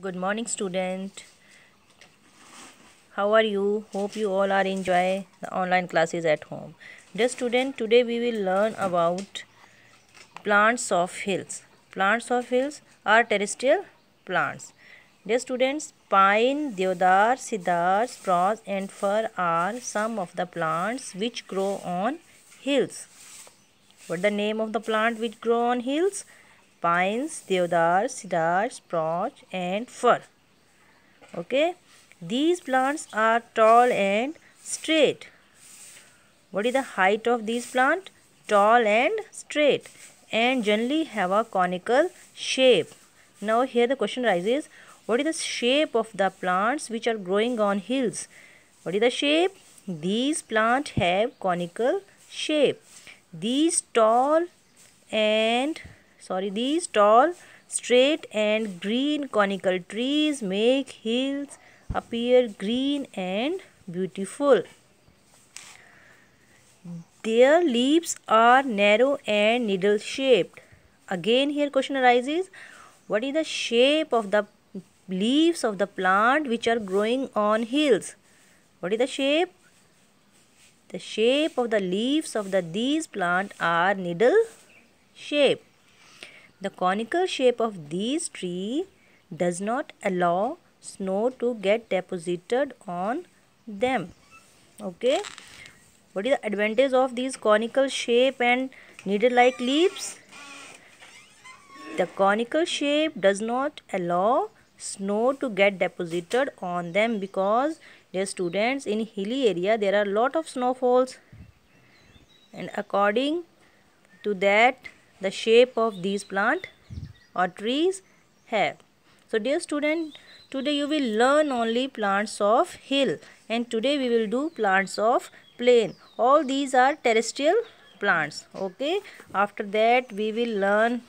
good morning student. How are you? Hope you all are enjoy the online classes at home. Dear student today we will learn about plants of hills. Plants of hills are terrestrial plants. Dear students pine deodar cedar spruce and fir are some of the plants which grow on hills. What the name of the plant which grow on hills pines, deodar, cedar, spruce and fir. Okay. These plants are tall and straight. What is the height of these plants? Tall and straight and generally have a conical shape. Now here the question rises, what is the shape of the plants which are growing on hills? What is the shape? These plants have conical shape. These tall and sorry these tall straight and green conical trees make hills appear green and beautiful. Their leaves are narrow and needle shaped again here question arises what is the shape of the leaves of the plant which are growing on hills? What is the shape? The shape of the leaves of the these plant are needle shape the conical shape of these tree does not allow snow to get deposited on them. Okay. What is the advantage of these conical shape and needle-like leaves? The conical shape does not allow snow to get deposited on them because dear students in hilly area there are lot of snowfalls and according to that the shape of these plant or trees have. So dear student, today you will learn only plants of hill and today we will do plants of plain. All these are terrestrial plants. Okay. After that we will learn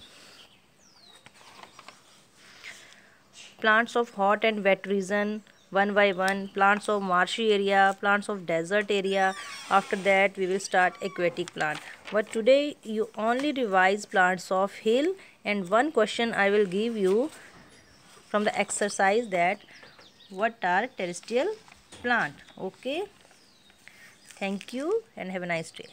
plants of hot and wet region one by one plants of marshy area plants of desert area. After that we will start aquatic plant. But today you only revise plants of hill. And one question i will give you from the exercise that what are terrestrial plant? Okay? Thank you and have a nice day